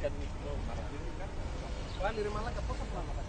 kan itu marah Wah, di rumah kapok?